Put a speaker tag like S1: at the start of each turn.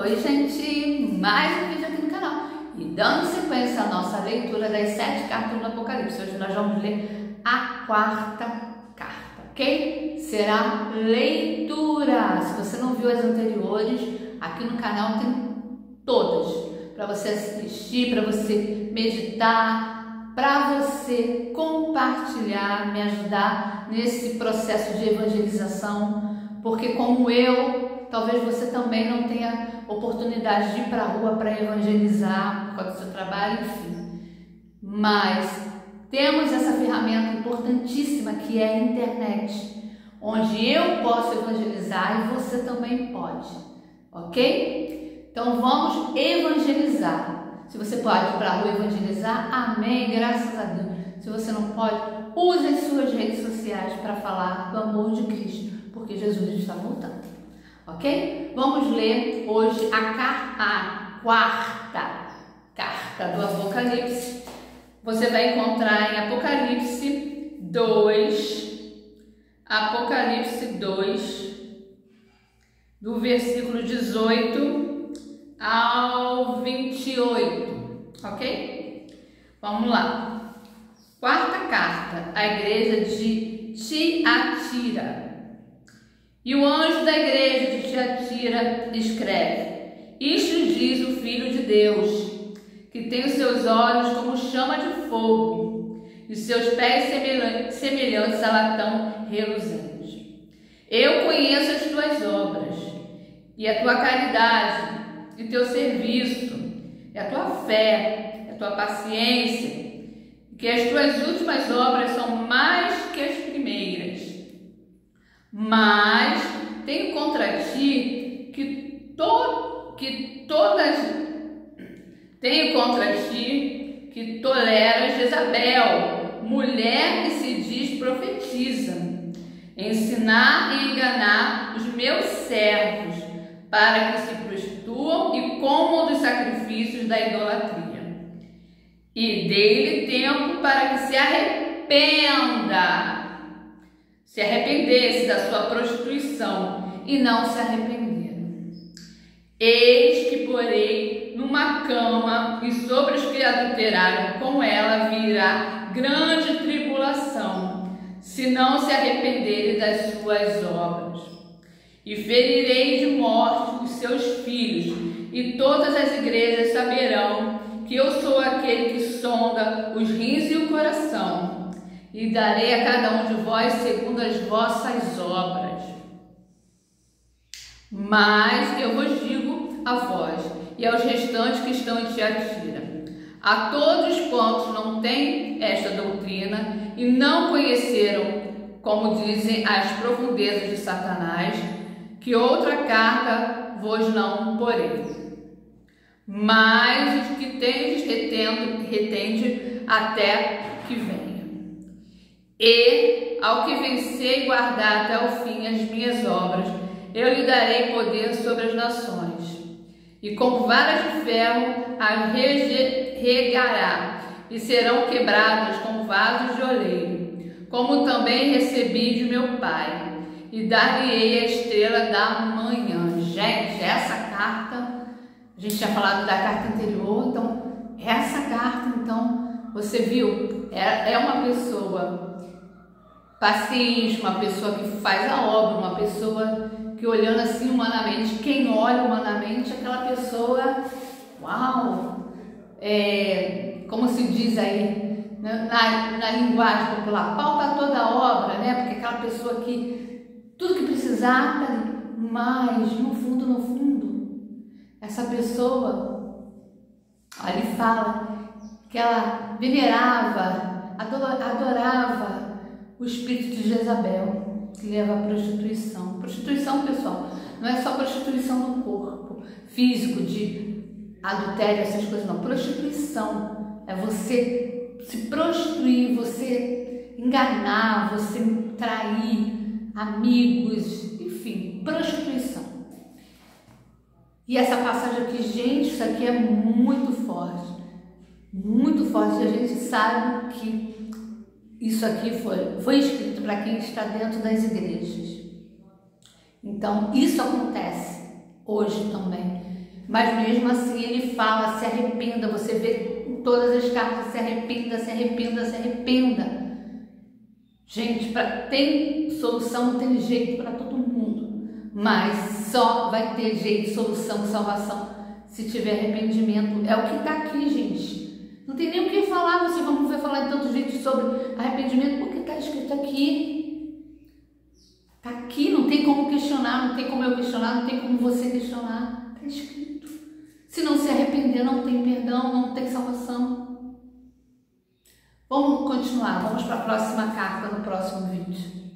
S1: Oi, gente! Mais um vídeo aqui no canal. E dando sequência à nossa leitura das sete cartas do Apocalipse, hoje nós vamos ler a quarta carta, ok? Será leitura. Se você não viu as anteriores, aqui no canal tem todas para você assistir, para você meditar, para você compartilhar, me ajudar nesse processo de evangelização, porque como eu talvez você também não tenha oportunidade de ir para a rua para evangelizar por causa do seu trabalho, enfim. Mas temos essa ferramenta importantíssima que é a internet, onde eu posso evangelizar e você também pode, ok? Então vamos evangelizar. Se você pode ir para a rua evangelizar, amém, graças a Deus. Se você não pode, use as suas redes sociais para falar do amor de Cristo, porque Jesus está voltando ok? Vamos ler hoje a, a quarta carta do Apocalipse. Você vai encontrar em Apocalipse 2, Apocalipse 2, do versículo 18 ao 28, ok? Vamos lá. Quarta carta, a igreja de Tiatira. E o anjo da igreja de Tiatira escreve: Isto diz o Filho de Deus, que tem os seus olhos como chama de fogo, e seus pés semelhantes a latão reluzente. Eu conheço as tuas obras, e a tua caridade, e teu serviço, e a tua fé, e a tua paciência, que as tuas últimas obras são mais que as primeiras. Mas tenho contra ti que, to, que todas tenho contra ti que toleras Jezabel, mulher que se diz profetiza, ensinar e enganar os meus servos, para que se prostituam e comam dos sacrifícios da idolatria. E dê-lhe tempo para que se arrependa se arrependesse da sua prostituição e não se arrependeram. Eis que porei numa cama e sobre os que adulteraram com ela virá grande tribulação, se não se arrependerem das suas obras. E ferirei de morte os seus filhos, e todas as igrejas saberão que eu sou aquele que sonda os rins e o coração e darei a cada um de vós segundo as vossas obras. Mas eu vos digo a vós e aos restantes que estão em Tiatira, a todos quantos não têm esta doutrina e não conheceram, como dizem, as profundezas de Satanás, que outra carga vos não porei. Mas os que tendes retendo, retende até que venha. E, ao que vencer e guardar até o fim as minhas obras, eu lhe darei poder sobre as nações. E com varas de ferro as regará, e serão quebradas com vasos de oleiro, como também recebi de meu Pai, e dar-lhe-ei a estrela da manhã. Gente, essa carta, a gente tinha falado da carta anterior, então, essa carta, então, você viu, é, é uma pessoa paciente, uma pessoa que faz a obra, uma pessoa que olhando assim humanamente, quem olha humanamente, aquela pessoa, uau, é, como se diz aí na, na, na linguagem popular, pauta toda a obra, né? Porque aquela pessoa que tudo que precisar, tá mas no fundo, no fundo, essa pessoa ali fala que ela venerava, adorava o espírito de Jezabel, que leva à prostituição. Prostituição, pessoal, não é só prostituição do corpo físico, de adultério, essas coisas, não. Prostituição é você se prostituir, você enganar, você trair amigos, enfim, prostituição. E essa passagem aqui, gente, isso aqui é muito forte. Muito forte. A gente sabe que isso aqui foi, foi escrito para quem está dentro das igrejas. Então, isso acontece hoje também. Mas mesmo assim ele fala, se arrependa, você vê em todas as cartas, se arrependa, se arrependa, se arrependa. Gente, pra, tem solução, tem jeito para todo mundo, mas só vai ter jeito, solução, salvação se tiver arrependimento. É o que está aqui, gente. Não tem nem o que falar, vocês vão ver falar de tantos vídeos sobre arrependimento, porque está escrito aqui. Está aqui, não tem como questionar, não tem como eu questionar, não tem como você questionar. Está escrito. Se não se arrepender, não tem perdão, não tem salvação. Vamos continuar, vamos para a próxima carta no próximo vídeo.